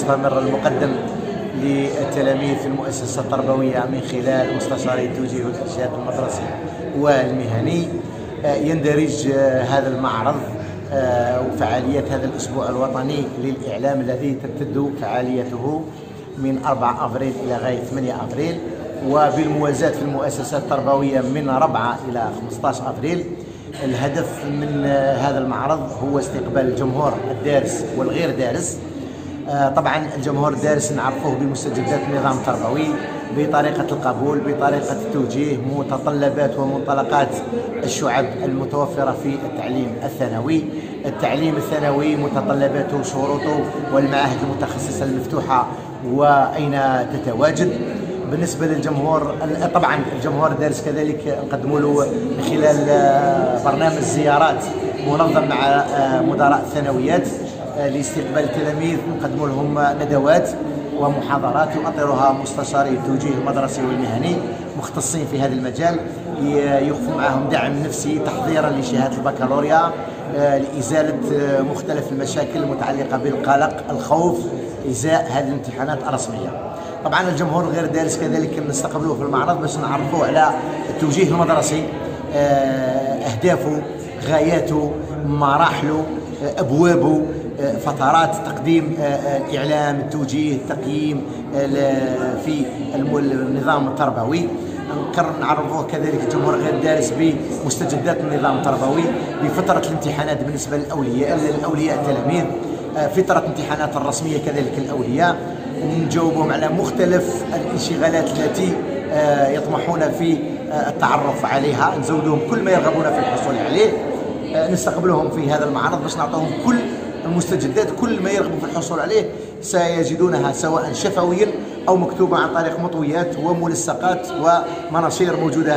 المستمر المقدم للتلاميذ في المؤسسة التربوية من خلال مستشاري التوجيه والإرشاد المدرسي والمهني. آه، يندرج آه، هذا المعرض آه، وفعاليات هذا الأسبوع الوطني للإعلام الذي تمتد فعاليته من 4 أفريل إلى غاية 8 أفريل وبالموازاة في المؤسسات التربوية من 4 إلى 15 أفريل الهدف من هذا المعرض هو استقبال الجمهور الدارس والغير دارس طبعا الجمهور الدارس نعرفوه بمستجدات النظام التربوي بطريقة القبول بطريقة التوجيه متطلبات ومنطلقات الشعب المتوفرة في التعليم الثانوي. التعليم الثانوي متطلباته شروطه والمعاهد المتخصصة المفتوحة وأين تتواجد. بالنسبة للجمهور طبعا الجمهور الدارس كذلك نقدموا له من خلال آه، برنامج زيارات منظم مع آه، مدراء الثانويات آه، لاستقبال التلاميذ نقدموا لهم ندوات ومحاضرات يؤطرها مستشاري التوجيه المدرسي والمهني مختصين في هذا المجال يوقفوا معهم دعم نفسي تحضيرا لشهادة البكالوريا لإزالة مختلف المشاكل المتعلقة بالقلق الخوف إزاء هذه الامتحانات الرسمية. طبعا الجمهور غير دارس كذلك نستقبلوه في المعرض باش نعرفوه على التوجيه المدرسي آه، أهدافه غاياته مراحله آه، أبوابه آه، فترات تقديم الاعلام التوجيه التقييم في النظام التربوي. نعرفوه كذلك الجمهور غير دارس بمستجدات النظام التربوي بفترة الامتحانات بالنسبة للأولياء الاولياء التلاميذ. فترة امتحانات الرسمية كذلك الأولياء. ونجاوبهم على مختلف الانشغالات التي آه، يطمحون في آه، التعرف عليها. نزودهم كل ما يرغبون في الحصول عليه. آه، نستقبلهم في هذا المعرض باش نعطيهم كل المستجدات كل ما يرغبوا في الحصول عليه سيجدونها سواء شفويا أو مكتوبة عن طريق مطويات وملصقات ومناشير موجودة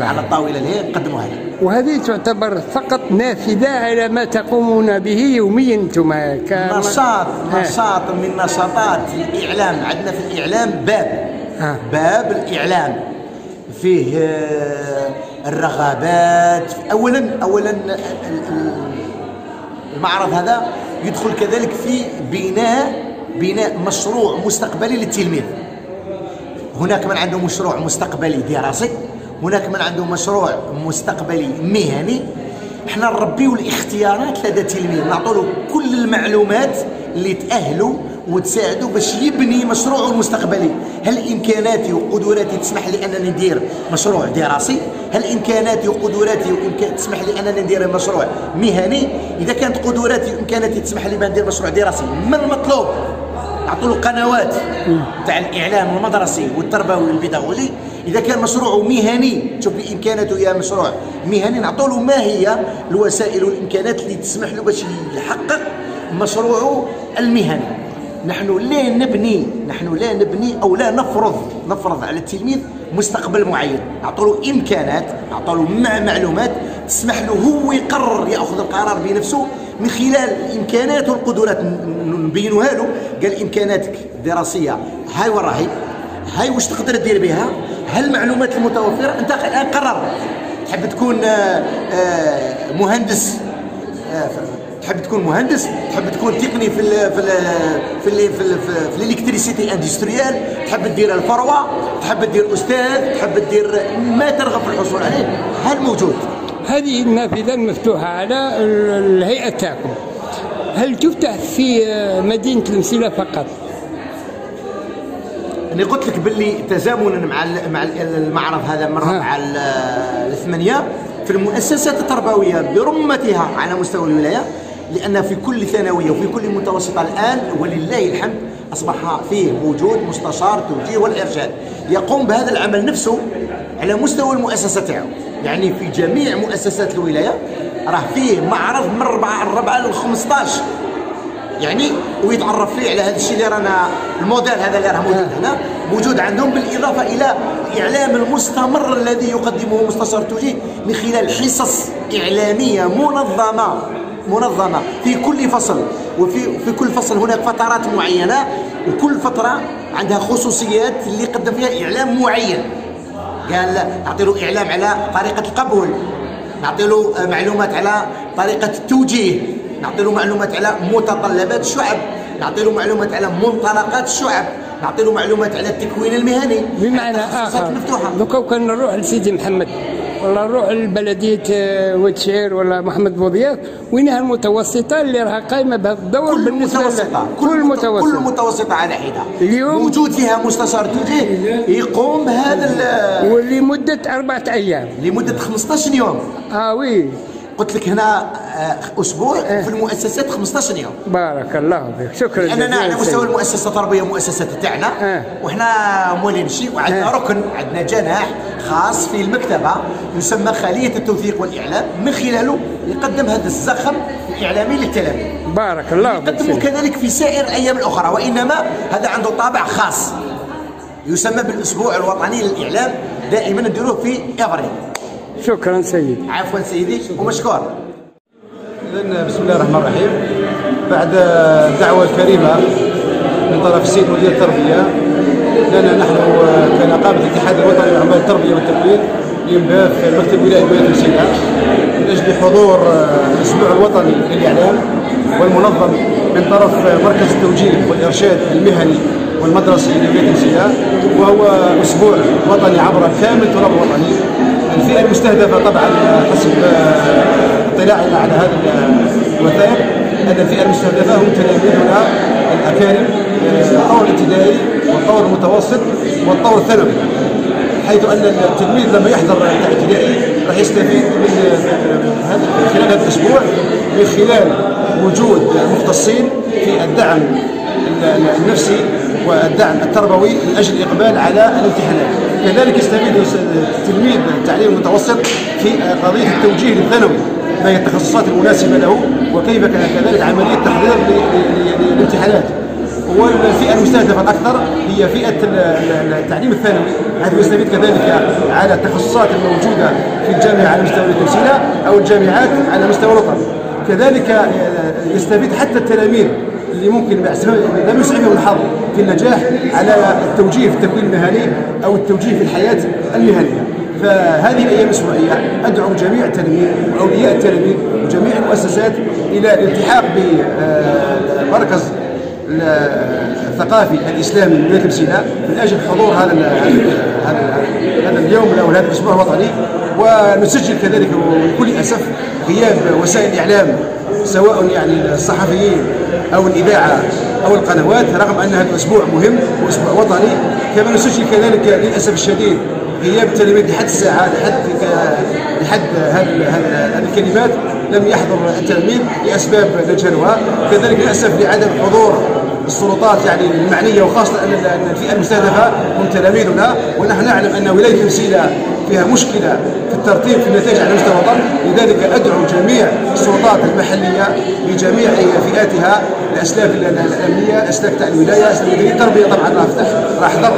على الطاولة اللي نقدموها لهم. وهذه تعتبر فقط نافذة على ما تقومون به يوميا أنتم نشاط نشاط من نشاطات الإعلام. عندنا في الإعلام باب. ها. باب الإعلام. فيه آه، الرغبات. اولا اولا المعرض هذا يدخل كذلك في بناء بناء مشروع مستقبلي للتلميذ. هناك من عنده مشروع مستقبلي دراسي هناك من عنده مشروع مستقبلي مهني. إحنا نربيو الاختيارات لدى التلميذ نعطوا كل المعلومات اللي تأهلوا وتساعدوا باش يبني مشروعه المستقبلي. هل إمكاناتي وقدراتي تسمح لي أنني ندير مشروع دراسي؟ هل إمكاناتي وقدراتي وإمكان تسمح لي أنني ندير مشروع مهني؟ إذا كانت قدراتي وإمكاناتي تسمح لي ندير مشروع دراسي ما المطلوب نعطوا له قنوات تاع الإعلام المدرسي والتربوي والبيداغوجي إذا كان مشروعه مهني شوف بإمكاناته يا مشروع مهني. نعطوا له ما هي الوسائل والإمكانات اللي تسمح له باش يحقق مشروعه المهني. نحن لا نبني نحن لا نبني أو لا نفرض نفرض على التلميذ مستقبل معين. نعطوا له إمكانات نعطوا له معلومات تسمح له هو يقرر يأخذ القرار بنفسه من خلال الإمكانات والقدرات نبينوها له. قال امكاناتك الدراسيه هاي وين راهي؟ هاي واش تقدر دير بها؟ هل المعلومات المتوفرة؟ أنت الان قرر. تحب تكون آه، آه، مهندس؟ آه، تحب تكون مهندس تحب تكون تقني في ال في ال في ال في, ال في ال électricité industrielle تحب دير الفروة تحب دير أستاذ تحب دير ما ترغب في الحصول عليه. هل موجود. هذه النافذه المفتوحه على الهيئة تاعكم. هل تفتح في مدينة المسيله فقط؟ أنا قلت لك باللي تزامنا مع مع المعرض هذا من ربع الثمانية في المؤسسات التربوية برمتها على مستوى الولاية. لأن في كل ثانوية وفي كل متوسطة الآن ولله الحمد أصبح فيه وجود مستشار التوجيه والإرشاد. يقوم بهذا العمل نفسه على مستوى المؤسسة تاعو. يعني في جميع مؤسسات الولاية راه فيه معرض من 4 4 ل 15 يعني ويتعرف فيه على هذا الشيء اللي رانا الموديل هذا اللي راه موجود هنا. موجود عندهم بالإضافة إلى الاعلام المستمر الذي يقدمه مستشار التوجيه من خلال حصص إعلامية منظمة. منظمة في كل فصل وفي في كل فصل هناك فترات معينة وكل فترة عندها خصوصيات اللي قدم فيها إعلام معين. قال نعطي له إعلام على طريقة القبول نعطي له معلومات على طريقة التوجيه نعطي له معلومات على متطلبات الشعب نعطي له معلومات على منطلقات الشعب نعطي له معلومات على التكوين المهني. بمعنى آخر. دوكا كان نروح لسيدي محمد. ولا نروح لبلديه آه، وتشير ولا محمد بوضياف وينها المتوسطة اللي راها قايمة بهذا الدور كل بالنسبة متوسطة كل متوسطه كل متوسطة على حدة. اليوم- موجود فيها مستشار توجيه يقوم بهذا ولمدة أربعة أيام. لمدة 15 يوم. آه وي. قلت لك هنا آه، أسبوع في المؤسسات 15 يوم. بارك الله فيك. شكرا لأننا جزيلا. على مستوى. المؤسسة التربويه مؤسسات تاعنا. آه. وحنا مولين شيء وعندنا آه. ركن عندنا جناح. خاص في المكتبة يسمى خلية التوثيق والإعلام من خلاله يقدم هذا الزخم الإعلامي للتلاميذ. بارك الله فيك يقدمه. كذلك في سائر الأيام الأخرى وإنما هذا عنده طابع خاص يسمى بالأسبوع الوطني للإعلام دائما نديروه في إفريل. شكرا سيدي. عفوا سيدي ومشكور. إذن بسم الله الرحمن الرحيم. بعد الدعوة الكريمة من طرف السيد مدير التربية لنا نحن كنقابة الاتحاد الوطني لعمال التربية والتكوين ينبه في المكتب الولائي بولاية سيناء من أجل حضور الأسبوع الوطني للإعلام والمنظم من طرف مركز التوجيه والإرشاد المهني والمدرسي لولاية سيناء وهو أسبوع وطني عبر كامل تراب وطني. الفئة المستهدفة طبعا حسب اطلاعنا على هذه الوثائق أن الفئة المستهدفة هم تلاميذنا الأكارم. آه، الطور الابتدائي والطور المتوسط والطور الثانوي حيث أن التلميذ لما يحضر الابتدائي راح يستفيد من خلال هذا الأسبوع من خلال وجود مختصين في الدعم النفسي والدعم التربوي من أجل الاقبال على الامتحانات. كذلك يستفيد تلميذ التعليم المتوسط في قضية التوجيه للثانوي ما هي التخصصات المناسبة له وكيف كذلك عملية تحضير للامتحانات. والفئه المستهدفة الأكثر هي فئة ال- ال- التعليم الثانوي حيث يستفيد كذلك على التخصصات الموجودة في الجامعة على مستوى التمثيلة أو الجامعات على مستوى الوطن كذلك آه، يستفيد حتى التلاميذ اللي ممكن لم يسعفهم الحظ في النجاح على التوجيه في التكوين المهني أو التوجيه في الحياة المهنية. فهذه الأيام الاسبوعيه أدعو جميع التلاميذ وأولياء التلاميذ وجميع المؤسسات إلى الالتحاق بمركز الثقافي الإسلامي من ولايه سيناء من أجل حضور هذا هذا هذا اليوم أو هذا الأسبوع الوطني. ونسجل كذلك بكل أسف غياب وسائل الاعلام سواء يعني الصحفيين أو الإذاعة أو القنوات رغم أن هذا الأسبوع مهم وأسبوع وطني. كما نسجل كذلك للأسف الشديد غياب التلاميذ لحد الساعة لحد لحد هذه الكلمات. لم يحضر التلاميذ لأسباب نجهلها كذلك للأسف لعدم حضور السلطات يعني المعنية وخاصة أن الفئة المستهدفة هم تلاميذنا ونحن نعلم أن ولاية تمثيله فيها مشكلة في الترتيب في النتائج على مستوى الوطن. لذلك أدعو جميع السلطات المحلية بجميع فئاتها الاسلاك الأمنية الاسلاك تاع الولاية اسلاك التربية طبعا راح فتح راح حضر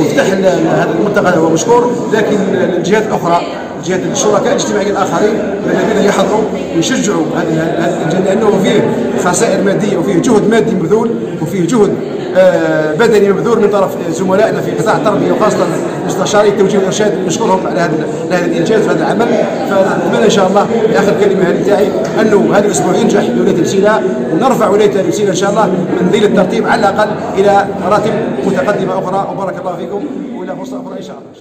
وفتح ال- ال- هذا الملتقى هو مشكور لكن الجهات الاخرى جهة الشركاء الاجتماعيين الآخرين الذين يحضروا ويشجعوا هذا الانجاز لأنه فيه خسائر مادية وفيه جهد مادي مبذول وفيه جهد آه، بدني مبذول من طرف زملائنا في قطاع التربيه وخاصة مستشاري التوجيه والارشاد نشكرهم على هذا على هذا الإنجاز وهذا العمل. فنتمنى إن شاء الله اخر كلمة هذه تاعي أنه هذا الأسبوع ينجح لولاية السيناء ونرفع ولاية السيناء إن شاء الله من ذيل الترتيب على الأقل إلى مراتب متقدمة أخرى. وبارك الله فيكم وإلى فرصه أخرى إن شاء الله.